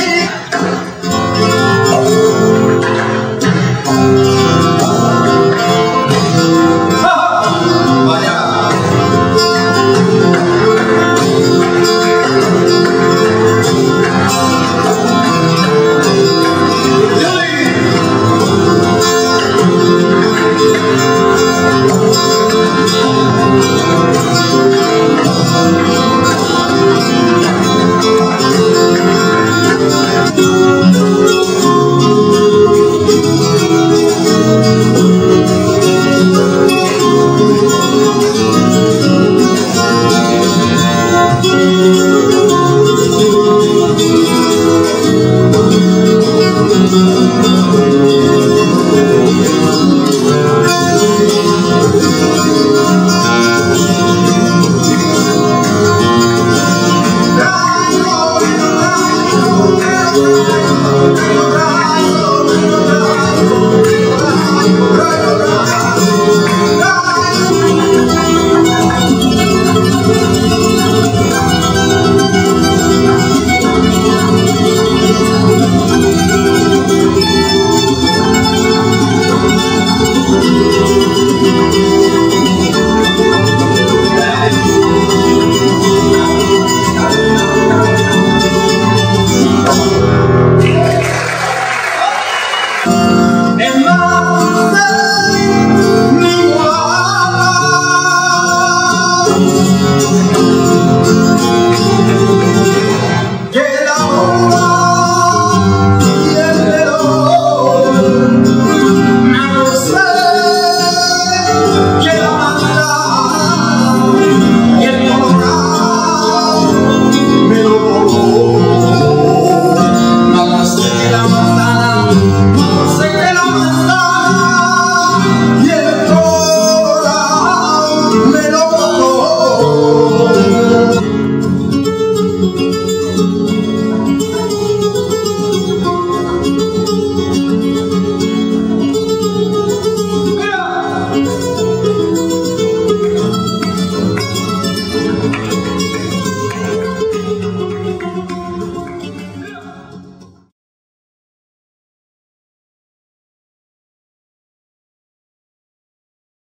Yeah. Lord.